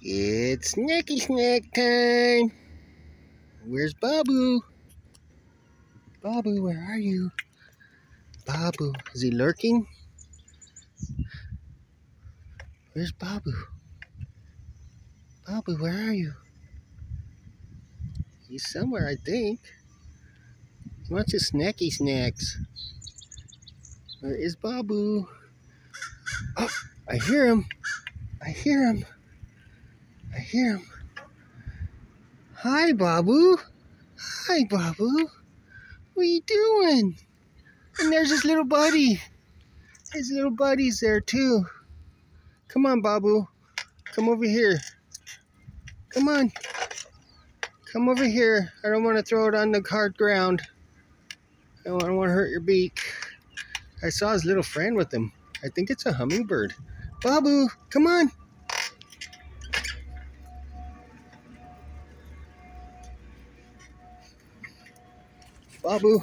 It's snacky snack time. Where's Babu? Babu, where are you? Babu, is he lurking? Where's Babu? Babu, where are you? He's somewhere, I think. He wants his snacky snacks. Where is Babu? Oh, I hear him. I hear him. I hear him. Hi, Babu. Hi, Babu. What are you doing? And there's his little buddy. His little buddy's there too. Come on, Babu. Come over here. Come on. Come over here. I don't want to throw it on the hard ground. I don't want to hurt your beak. I saw his little friend with him. I think it's a hummingbird. Babu, come on. Babu.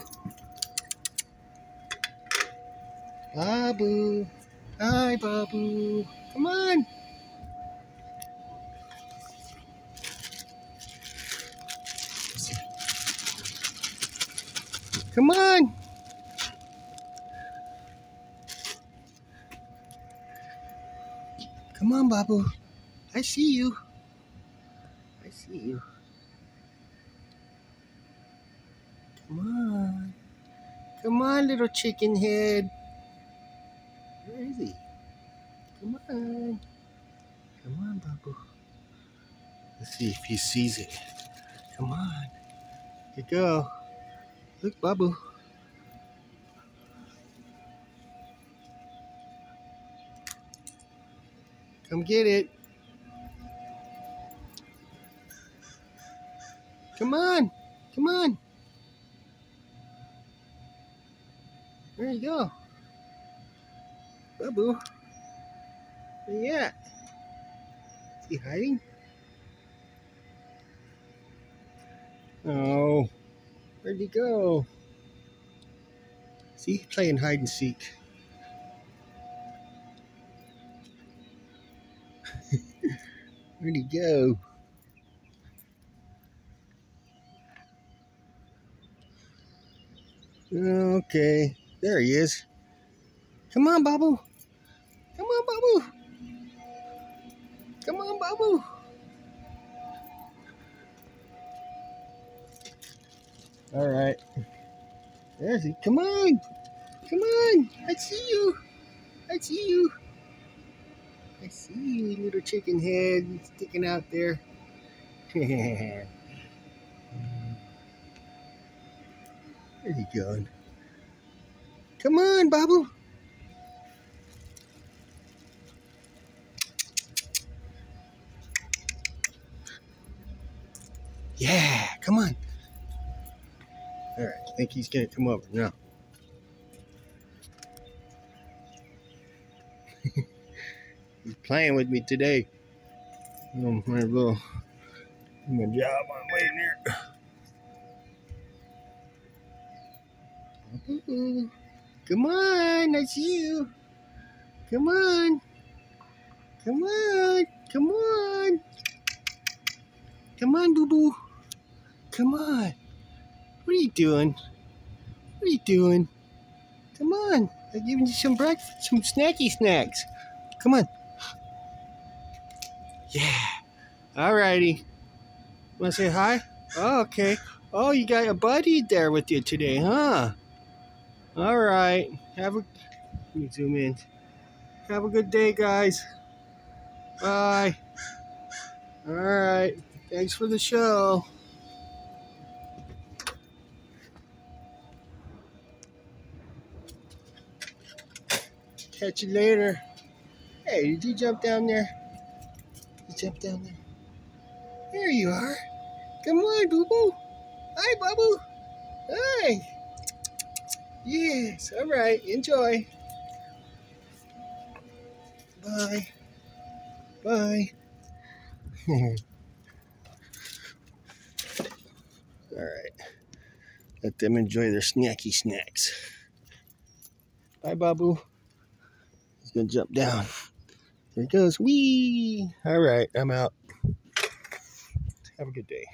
Babu. Hi, Babu. Come on. Come on. Come on, Babu. I see you. I see you. Come on. Come on, little chicken head. Where is he? Come on. Come on, Babu. Let's see if he sees it. Come on. Here you go. Look, Babu. Come get it. Come on. Come on. There you go. Babu. Where you at? Is he hiding? Oh. Where'd he go? See, playing hide and seek. Where'd he go? Okay, there he is. Come on, Babu. Come on, Babu. Come on, Babu. All right. There's he. Come on. Come on. I see you. I see you. I see you, little chicken head sticking out there. Where's he going? Come on, Babu. Yeah, come on. All right, I think he's gonna come over now. he's playing with me today. I'm gonna do my job. I'm waiting here. Come on, see you. Come on. Come on. Come on. Come on, boo boo. Come on. What are you doing? What are you doing? Come on. I'm giving you some breakfast, some snacky snacks. Come on. Yeah. Alrighty. Want to say hi? Oh, okay. Oh, you got a buddy there with you today, huh? All right. Have a. Let me zoom in. Have a good day, guys. Bye. All right. Thanks for the show. Catch you later. Hey, did you jump down there? You jump down there. There you are. Come on, boo boo. Hi, Babu. Hi. Yes, all right. Enjoy. Bye. Bye. all right. Let them enjoy their snacky snacks. Bye, Babu. He's going to jump down. Here he goes. Wee! All right, I'm out. Have a good day.